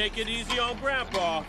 Take it easy on Grandpa.